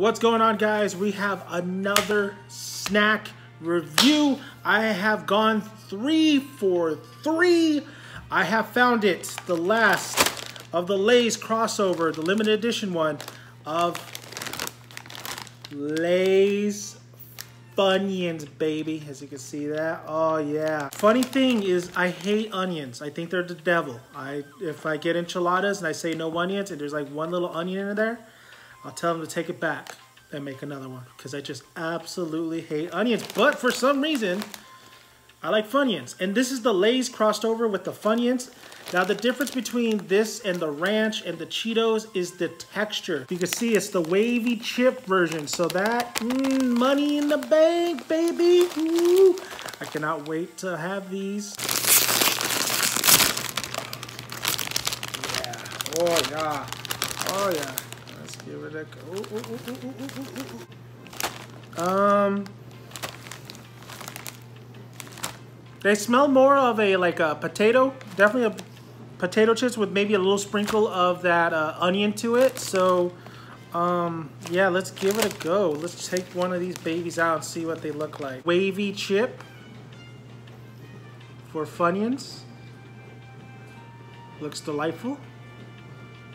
What's going on guys? We have another snack review. I have gone three for three. I have found it, the last of the Lay's crossover, the limited edition one of Lay's Funyuns, baby. As you can see that. Oh, yeah. Funny thing is, I hate onions. I think they're the devil. I If I get enchiladas and I say no onions and there's like one little onion in there, I'll tell them to take it back and make another one because I just absolutely hate onions. But for some reason, I like Funyuns. And this is the Lay's crossed over with the Funyuns. Now the difference between this and the Ranch and the Cheetos is the texture. You can see it's the wavy chip version. So that, mm, money in the bank, baby. Ooh. I cannot wait to have these. Yeah. Oh yeah. Oh yeah. Give it a go. Ooh, ooh, ooh, um, they smell more of a like a potato, definitely a potato chips with maybe a little sprinkle of that uh, onion to it. So, um, yeah, let's give it a go. Let's take one of these babies out and see what they look like. Wavy chip for Funyuns. Looks delightful.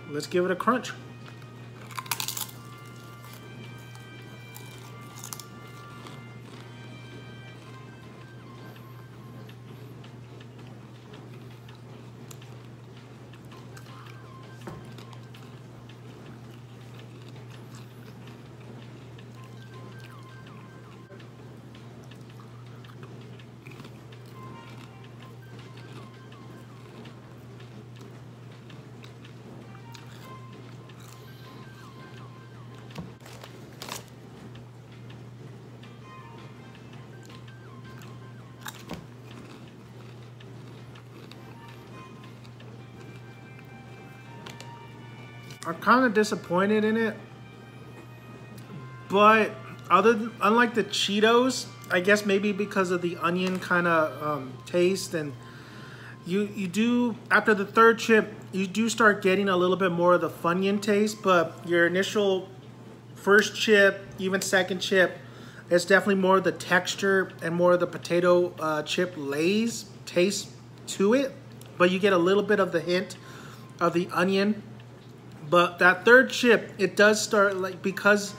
Let's give it a crunch. I'm kind of disappointed in it. But other than, unlike the Cheetos, I guess maybe because of the onion kind of um, taste and you you do after the third chip you do start getting a little bit more of the Funyun taste, but your initial first chip, even second chip, it's definitely more of the texture and more of the potato uh, chip Lay's taste to it. But you get a little bit of the hint of the onion but that third chip, it does start like because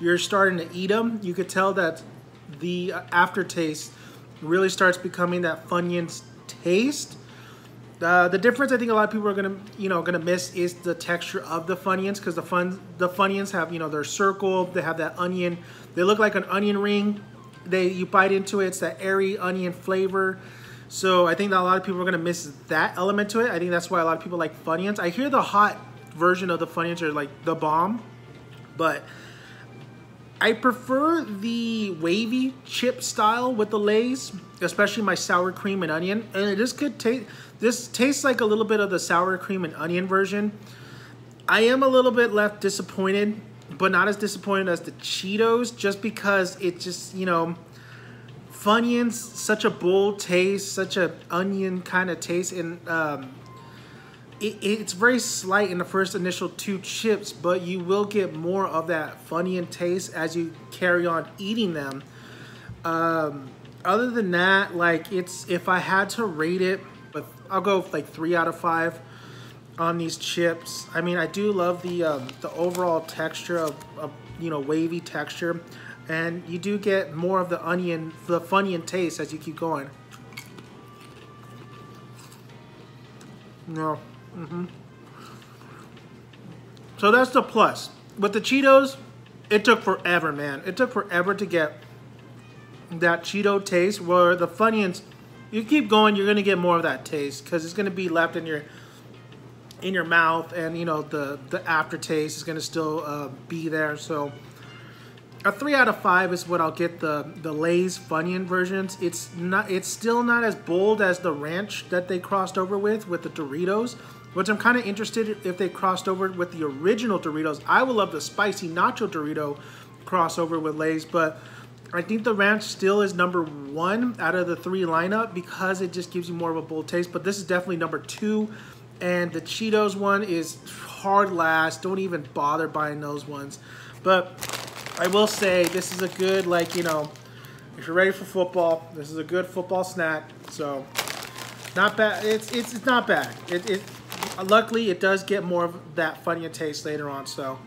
you're starting to eat them, you could tell that the aftertaste really starts becoming that Funyuns taste. Uh, the difference I think a lot of people are gonna, you know, gonna miss is the texture of the Funyuns because the fun, the Funyuns have, you know, their circle, they have that onion, they look like an onion ring. They, you bite into it, it's that airy onion flavor. So I think that a lot of people are gonna miss that element to it. I think that's why a lot of people like Funyuns. I hear the hot version of the Funyuns are like the bomb, but I prefer the wavy chip style with the Lay's, especially my sour cream and onion. And this could taste, this tastes like a little bit of the sour cream and onion version. I am a little bit left disappointed, but not as disappointed as the Cheetos, just because it just, you know, Funyuns, such a bold taste, such a onion kind of taste, and um, it, it's very slight in the first initial two chips, but you will get more of that Funyun taste as you carry on eating them. Um, other than that, like it's if I had to rate it, but I'll go like three out of five on these chips. I mean, I do love the um, the overall texture of, of you know wavy texture, and you do get more of the onion, the Funyun taste as you keep going. No. Mm -hmm. So that's the plus. With the Cheetos, it took forever, man. It took forever to get that Cheeto taste where the Funyuns, you keep going, you're going to get more of that taste because it's going to be left in your in your mouth and, you know, the, the aftertaste is going to still uh, be there. So a three out of five is what I'll get the the Lay's Funyun versions. It's not it's still not as bold as the ranch that they crossed over with with the Doritos. Which I'm kind of interested if they crossed over with the original Doritos. I would love the spicy nacho Dorito crossover with Lay's, but I think the ranch still is number one out of the three lineup because it just gives you more of a bold taste. But this is definitely number two. And the Cheetos one is hard last. Don't even bother buying those ones. But I will say this is a good, like, you know, if you're ready for football, this is a good football snack. So, not bad. It's it's, it's not bad. It, it Uh, luckily it does get more of that Funyun taste later on. So,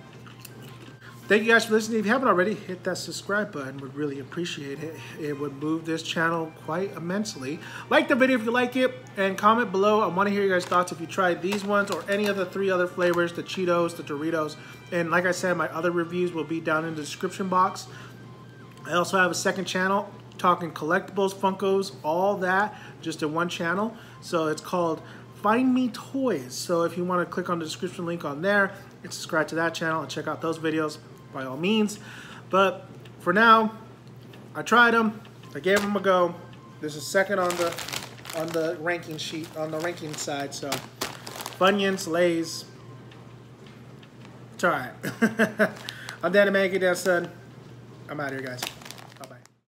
thank you guys for listening. If you haven't already, hit that subscribe button. Would really appreciate it. It would move this channel quite immensely. Like the video if you like it, and comment below. I want to hear your guys' thoughts if you tried these ones or any of the three other flavors: the Cheetos, the Doritos, and like I said, my other reviews will be down in the description box. I also have a second channel talking collectibles, Funkos, all that, just in one channel. So it's called Find Me Toys. So if you want to click on the description link on there and subscribe to that channel and check out those videos, by all means. But for now, I tried them. I gave them a go. This is second on the on the ranking sheet, on the ranking side. So Funyuns, Lays, it's all right. I'm Danny Mankey, son. I'm out of here, guys.